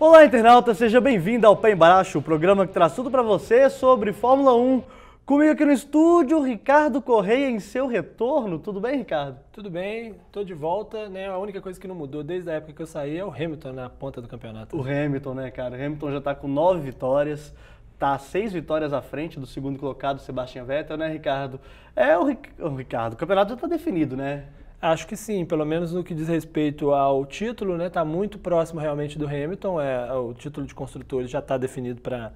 Olá, internauta, seja bem-vindo ao Pé Embaixo, o programa que traz tudo para você sobre Fórmula 1. Comigo aqui no estúdio, Ricardo Correia em seu retorno. Tudo bem, Ricardo? Tudo bem, tô de volta, né? A única coisa que não mudou desde a época que eu saí é o Hamilton na ponta do campeonato. O Hamilton, né, cara? O Hamilton já tá com nove vitórias, tá seis vitórias à frente do segundo colocado, Sebastian Vettel, né, Ricardo? É o, Ric... o Ricardo, o campeonato já tá definido, né? Acho que sim, pelo menos no que diz respeito ao título, né? Tá muito próximo realmente do Hamilton. É, o título de construtores já está definido para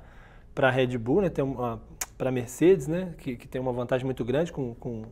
para Red Bull, né? Para Mercedes, né? Que, que tem uma vantagem muito grande com, com,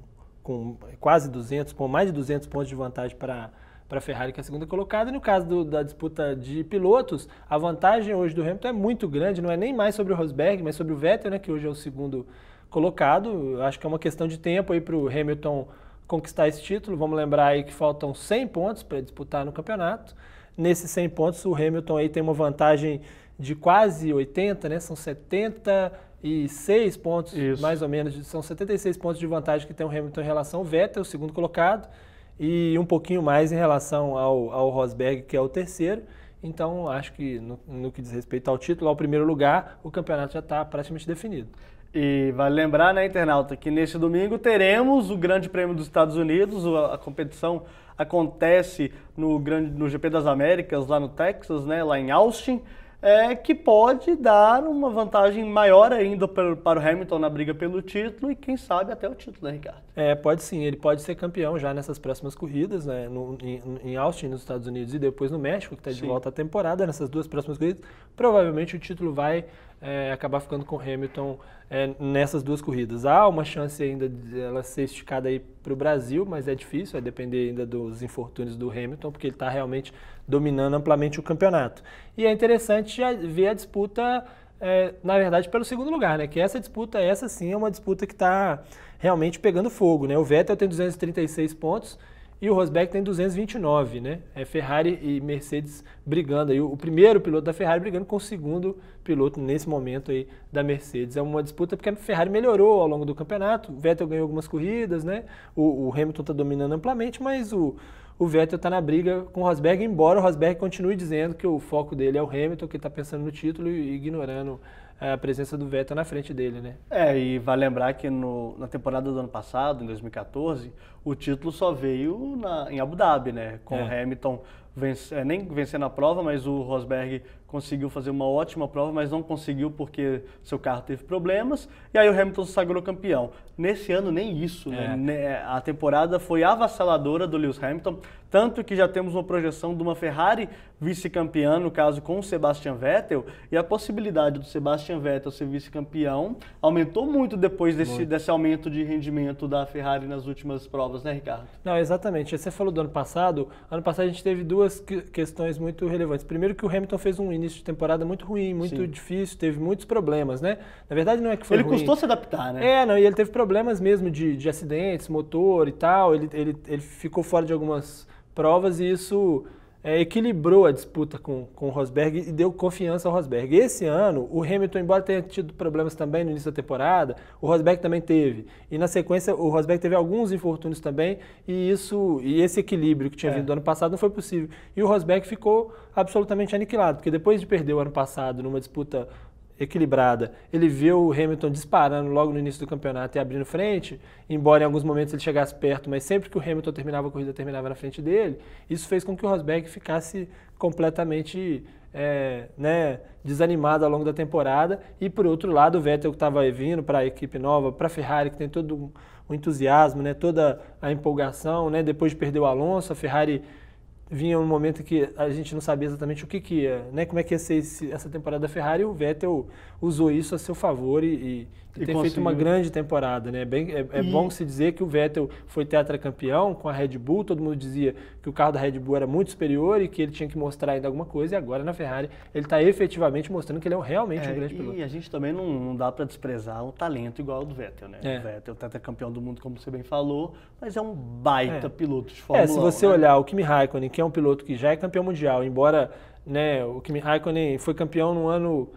com quase 200, com mais de 200 pontos de vantagem para para a Ferrari, que é a segunda colocada. E no caso do, da disputa de pilotos, a vantagem hoje do Hamilton é muito grande, não é nem mais sobre o Rosberg, mas sobre o Vettel, né, que hoje é o segundo colocado. Acho que é uma questão de tempo aí para o Hamilton conquistar esse título. Vamos lembrar aí que faltam 100 pontos para disputar no campeonato. Nesses 100 pontos, o Hamilton aí tem uma vantagem de quase 80, né? São 76 pontos, Isso. mais ou menos, são 76 pontos de vantagem que tem o Hamilton em relação ao Vettel, o segundo colocado e um pouquinho mais em relação ao, ao Rosberg, que é o terceiro. Então, acho que no, no, que diz respeito ao título, ao primeiro lugar, o campeonato já está praticamente definido. E vale lembrar, né, internauta, que neste domingo teremos o Grande Prêmio dos Estados Unidos. A, competição acontece no, grande, no GP das Américas, lá no Texas, né, lá em Austin é, que pode dar uma vantagem maior ainda para, para o Hamilton na briga pelo título e quem sabe até o título, né, Ricardo? É, pode sim, ele pode ser campeão já nessas próximas corridas, né, no, em, em Austin, nos Estados Unidos e depois no México, que está de volta à temporada, nessas duas próximas corridas, provavelmente o título vai é, acabar ficando com o Hamilton é, nessas duas corridas. Há uma chance ainda de ela ser esticada aí para o Brasil, mas é difícil, vai depender ainda dos infortúnios do Hamilton, porque ele está realmente dominando amplamente o campeonato. E é interessante ver a disputa, é, na verdade, pelo segundo lugar, né? Que essa disputa, essa sim, é uma disputa que está realmente pegando fogo, né? O Vettel tem 236 pontos, e o Rosberg tem 229, né? É Ferrari e Mercedes brigando aí. O primeiro piloto da Ferrari brigando com o segundo piloto nesse momento aí da Mercedes. É uma disputa porque a Ferrari melhorou ao longo do campeonato. O Vettel ganhou algumas corridas, né? O, o Hamilton está dominando amplamente, mas o, o Vettel está na briga com o Rosberg, embora o Rosberg continue dizendo que o foco dele é o Hamilton, que está pensando no título e ignorando a presença do Vettel na frente dele, né? É, e vale lembrar que no, na temporada do ano passado, em 2014, o título só veio na, em Abu Dhabi, né? Com é. o Hamilton vence, é, nem vencendo a prova, mas o Rosberg conseguiu fazer uma ótima prova, mas não conseguiu porque seu carro teve problemas, e aí o Hamilton se sagrou campeão. Nesse ano, nem isso, né? é. né? A temporada foi avassaladora do Lewis Hamilton, tanto que já temos uma projeção de uma Ferrari vice-campeã, no caso com o Sebastian Vettel, e a possibilidade do Sebastian Vettel ser vice-campeão aumentou muito depois desse, muito. desse aumento de rendimento da Ferrari nas últimas provas, né, Ricardo? Não, exatamente. Você falou do ano passado. Ano passado a gente teve duas questões muito relevantes. Primeiro que o Hamilton fez um início de temporada muito ruim, muito Sim. difícil, teve muitos problemas, né? Na verdade não é que foi Ele ruim. custou se adaptar, né? É, não, e ele teve problemas mesmo de, de acidentes, motor e tal. Ele, ele, ele ficou fora de algumas provas e isso é, equilibrou a disputa com, com o Rosberg e deu confiança ao Rosberg. Esse ano, o Hamilton, embora tenha tido problemas também no início da temporada, o Rosberg também teve. E na sequência, o Rosberg teve alguns infortúnios também, e isso e esse equilíbrio que tinha é. vindo do ano passado não foi possível. E o Rosberg ficou absolutamente aniquilado, porque depois de perder o ano passado numa disputa equilibrada. Ele viu o Hamilton disparando logo no início do campeonato e abrindo frente, embora em alguns momentos ele chegasse perto, mas sempre que o Hamilton terminava a corrida, terminava na frente dele. Isso fez com que o Rosberg ficasse completamente é, né, desanimado ao longo da temporada. E por outro lado, o Vettel que estava vindo para a equipe nova, para a Ferrari, que tem todo o entusiasmo, né, toda a empolgação, né, depois de perder o Alonso, a Ferrari vinha um momento que a gente não sabia exatamente o que, que ia, né? Como é que ia ser esse, essa temporada da Ferrari. E o Vettel usou isso a seu favor e, e, e tem feito uma grande temporada, né? Bem, é, é e... bom se dizer que o Vettel foi tetracampeão com a Red Bull. Todo mundo dizia que o carro da Red Bull era muito superior e que ele tinha que mostrar ainda alguma coisa. E agora na Ferrari ele está efetivamente mostrando que ele é realmente é, um grande piloto. E a gente também não, não dá para desprezar um talento igual ao do Vettel, né? É. O Vettel tetracampeão do mundo, como você bem falou, mas é um baita é. piloto de Fórmula 1. É, se você 1, né? olhar o Kimi Raikkonen, que é um piloto que já é campeão mundial, embora né, o Kimi Raikkonen foi campeão no ano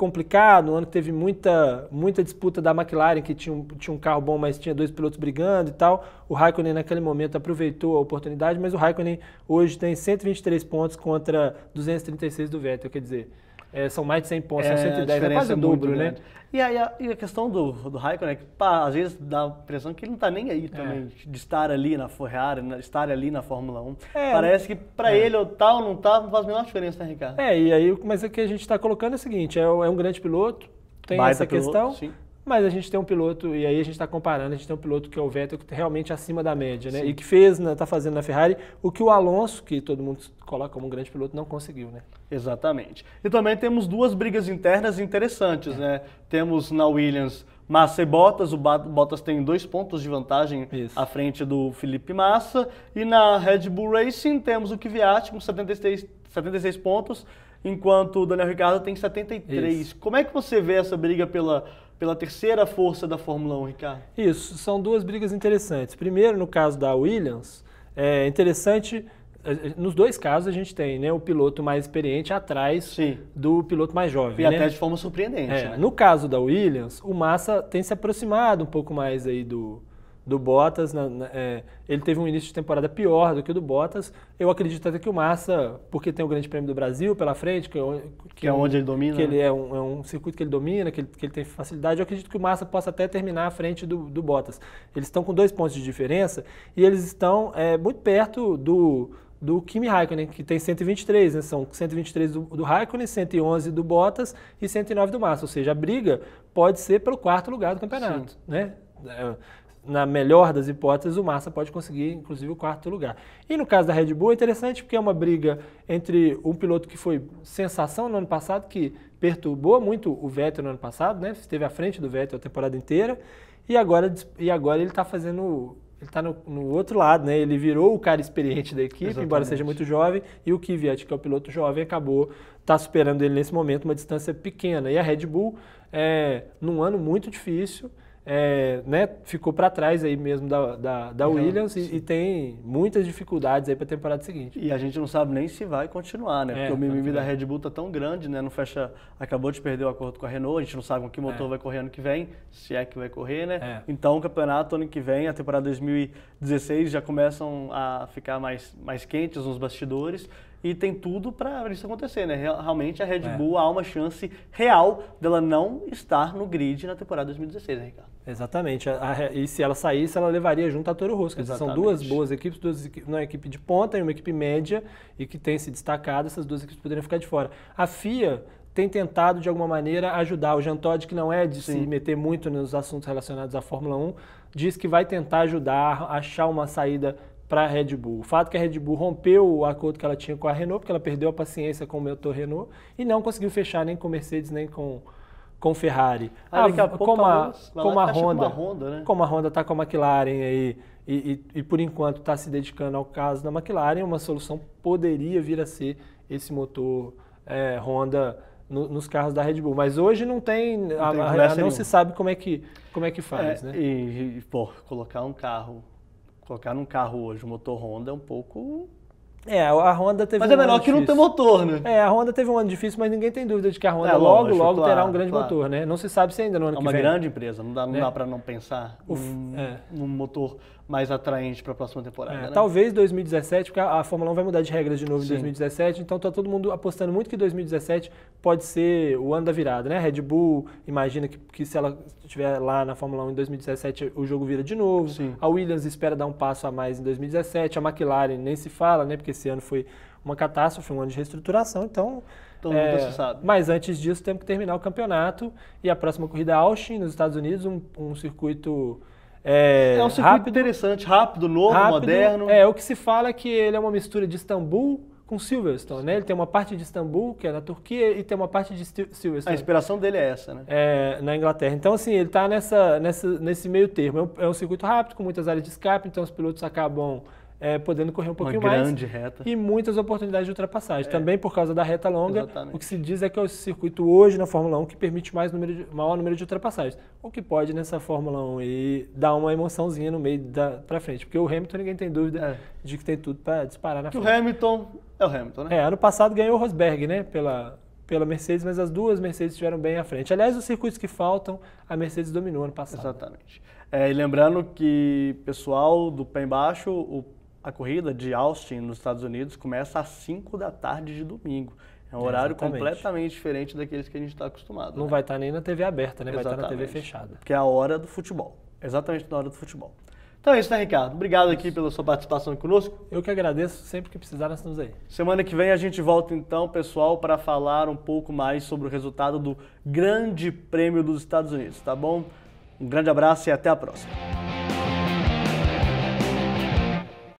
complicado, um ano que teve muita, muita disputa da McLaren, que tinha um, tinha um carro bom, mas tinha dois pilotos brigando e tal. O Raikkonen naquele momento aproveitou a oportunidade, mas o Raikkonen hoje tem 123 pontos contra 236 do Vettel, quer dizer, é, são mais de 100 pontos, É, são a 110, é quase o é muito dobro, né? grande. E aí a, e a questão do, do Raikkonen, é que pá, às vezes dá a impressão que ele não tá nem É. aí também, de estar ali na Ferrari, estar ali na Fórmula 1. É, Parece que pra é. ele ou tal, não tá, não faz a menor diferença, né, Ricardo? É, e aí, mas o que a gente está colocando é o seguinte, é, um- é um grande piloto, tem Baita essa piloto, questão, sim. Mas a gente tem um piloto, e aí a gente está comparando, a gente tem um piloto que é o Vettel, que tá realmente acima da média, né? E que fez, está fazendo na Ferrari, o que o Alonso, que todo mundo coloca como um grande piloto, não conseguiu, né? Exatamente. E também temos duas brigas internas interessantes, É. né? Temos na Williams Massa e Bottas, o Bottas tem dois pontos de vantagem Isso. à frente do Felipe Massa. E na Red Bull Racing temos o Kvyat com 76, 76 pontos, enquanto o Daniel Ricciardo tem 73. Isso. Como é que você vê essa briga pela, pela terceira força da Fórmula 1, Ricardo? Isso, são duas brigas interessantes. Primeiro, no caso da Williams, é interessante, nos dois casos a gente tem né, o piloto mais experiente atrás Sim. do piloto mais jovem. E né? até de forma surpreendente, É, né? No caso da Williams, o Massa tem se aproximado um pouco mais aí do, do Bottas. na- na- é, ele teve um início de temporada pior do que o do Bottas. Eu acredito até que o Massa, porque tem o Grande Prêmio do Brasil pela frente, que, é o- Que é onde ele domina, que né? ele é um, é um circuito que ele domina, que ele, que ele tem facilidade. Eu acredito que o Massa possa até terminar à frente do, do Bottas. Eles estão com dois pontos de diferença e eles estão é, muito perto do do Kimi Raikkonen, que tem 123, né? São 123 do, do Raikkonen, 111 do Bottas e 109 do Massa. Ou seja, a briga pode ser pelo quarto lugar do campeonato, né? É, Na melhor das hipóteses, o Massa pode conseguir, inclusive, o quarto lugar. E no caso da Red Bull, é interessante porque é uma briga entre um piloto que foi sensação no ano passado, que perturbou muito o Vettel no ano passado, né? Esteve à frente do Vettel a temporada inteira, e agora, e agora ele está fazendo ele está no, no, outro lado, né? Ele virou o cara experiente da equipe, Exatamente. embora seja muito jovem, e o Kvyat, que é o piloto jovem, acabou tá superando ele nesse momento, uma distância pequena. E a Red Bull, é, num ano muito difícil, é, né, ficou para trás aí mesmo da, da, da Williams e, e, tem muitas dificuldades aí para a temporada seguinte. E a gente não sabe nem se vai continuar, né? É, Porque o mimimi da. Red Bull tá tão grande, né? Não fecha, acabou de perder o acordo com a Renault, a gente não sabe com que motor É. vai correr ano que vem, se é que vai correr, né? É. Então o campeonato ano que vem, a temporada 2016 já começam a ficar mais, mais quentes nos bastidores e tem tudo para isso acontecer, né? Real- Realmente a Red É. Bull há uma chance real dela não estar no grid na temporada 2016, né, Ricardo? Exatamente. A- a- e se ela saísse, ela levaria junto a Toro Rosso. São duas boas equipes, duas equipes, uma equipe de ponta e uma equipe média, e que tem se destacado, essas duas equipes poderiam ficar de fora. A FIA tem tentado, de alguma maneira, ajudar. O Jean Todt, que não é de se Sim. meter muito nos assuntos relacionados à Fórmula 1, diz que vai tentar ajudar a achar uma saída para a Red Bull. O fato que a Red Bull rompeu o acordo que ela tinha com a Renault, porque ela perdeu a paciência com o motor Renault, e não conseguiu fechar nem com Mercedes, nem com com Ferrari. Ah, a pouco como a, lá como a fecha com Honda, Honda, né? como a Honda está com a McLaren aí e, e, e por enquanto está se dedicando ao caso da McLaren, uma solução poderia vir a ser esse motor é, Honda no- nos carros da Red Bull. Mas hoje não tem, a- tem a- a- não se sabe como é que, como é que faz, É, né? E, e, pô, colocar um carro, colocar num carro hoje um motor Honda é um pouco... É, a Honda teve Mas um é melhor que não ter difícil. motor, né? É, a Honda teve um ano difícil, mas ninguém tem dúvida de que a Honda É, logo, lógico, logo terá claro, um grande claro. motor, né? Não se sabe se ainda no ano É que uma vem. grande empresa, não dá, não Né? dá para não pensar O f- num, é. num motor mais atraente para a próxima temporada, É, né? Talvez 2017, porque a, a Fórmula 1 vai mudar de regras de novo Sim. em 2017, então tá todo mundo apostando muito que 2017 pode ser o ano da virada, né? A Red Bull imagina que, que se ela estiver lá na Fórmula 1 em 2017 o jogo vira de novo. Sim. A Williams espera dar um passo a mais em 2017, a McLaren nem se fala, né? Porque esse ano foi uma catástrofe, um ano de reestruturação, então... Nunca se sabe. Mas antes disso temos que terminar o campeonato e a próxima corrida é Austin, nos Estados Unidos, um, um circuito... É, É um circuito rápido, interessante, rápido, novo, rápido. moderno. É, o que se fala é que ele é uma mistura de Istambul com Silverstone, né? Ele tem uma parte de Istambul, que é na Turquia, e tem uma parte de Sil- A Silverstone. inspiração dele é essa, né? é, na Inglaterra. Então, assim, ele está nessa, nessa, nesse meio termo. É um, é um circuito rápido, com muitas áreas de escape, então os pilotos acabam é, podendo correr um Uma pouquinho mais. grande reta. E muitas oportunidades de ultrapassagem. Também por causa da reta longa, Exatamente. o que se diz é que é o circuito hoje na Fórmula 1 que permite mais número de, maior número de ultrapassagens. O que pode nessa Fórmula 1 e dar uma emoçãozinha no meio da, pra frente. Porque o Hamilton ninguém tem dúvida É. de que tem tudo para disparar na Que o frente. Hamilton é o Hamilton, né? É, ano passado ganhou o Rosberg, né? Pela, pela Mercedes, mas as duas Mercedes estiveram bem à frente. Aliás, os circuitos que faltam, a Mercedes dominou ano passado. Exatamente. É, e lembrando que, pessoal, do pé embaixo, o, a corrida de Austin, nos Estados Unidos, começa às 5 da tarde de domingo. É um horário Exatamente. completamente diferente daqueles que a gente está acostumado. Não né? vai estar nem na TV aberta, né? Vai estar na TV fechada. Porque é a hora do futebol. Exatamente na hora do futebol. Então é isso, né, Ricardo? Obrigado aqui pela sua participação conosco. Eu que agradeço, sempre que precisar, nós estamos aí. Semana que vem a gente volta então, pessoal, para falar um pouco mais sobre o resultado do Grande Prêmio dos Estados Unidos, tá bom? Um grande abraço e até a próxima.